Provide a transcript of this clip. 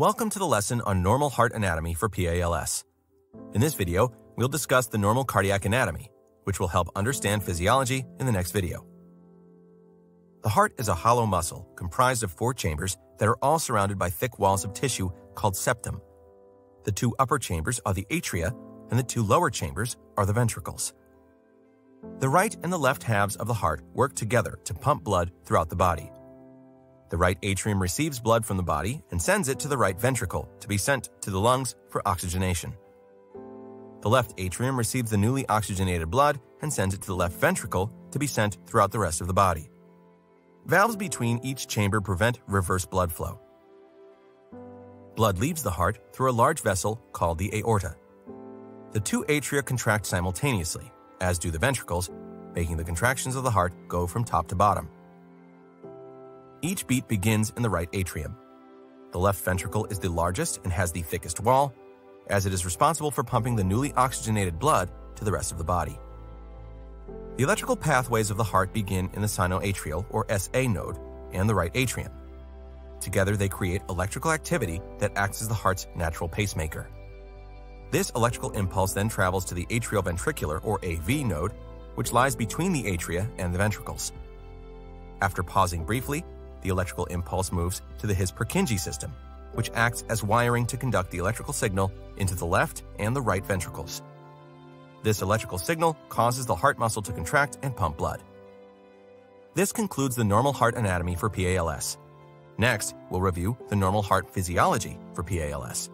Welcome to the lesson on normal heart anatomy for PALS. In this video, we'll discuss the normal cardiac anatomy, which will help understand physiology in the next video. The heart is a hollow muscle comprised of four chambers that are all surrounded by thick walls of tissue called septum. The two upper chambers are the atria, and the two lower chambers are the ventricles. The right and the left halves of the heart work together to pump blood throughout the body. The right atrium receives blood from the body and sends it to the right ventricle to be sent to the lungs for oxygenation. The left atrium receives the newly oxygenated blood and sends it to the left ventricle to be sent throughout the rest of the body. Valves between each chamber prevent reverse blood flow. Blood leaves the heart through a large vessel called the aorta. The two atria contract simultaneously, as do the ventricles, making the contractions of the heart go from top to bottom. Each beat begins in the right atrium. The left ventricle is the largest and has the thickest wall, as it is responsible for pumping the newly oxygenated blood to the rest of the body. The electrical pathways of the heart begin in the sinoatrial or SA node and the right atrium. Together, they create electrical activity that acts as the heart's natural pacemaker. This electrical impulse then travels to the atrioventricular or AV node, which lies between the atria and the ventricles. After pausing briefly, the electrical impulse moves to the His-Purkinje system, which acts as wiring to conduct the electrical signal into the left and the right ventricles. This electrical signal causes the heart muscle to contract and pump blood. This concludes the normal heart anatomy for PALS. Next, we'll review the normal heart physiology for PALS.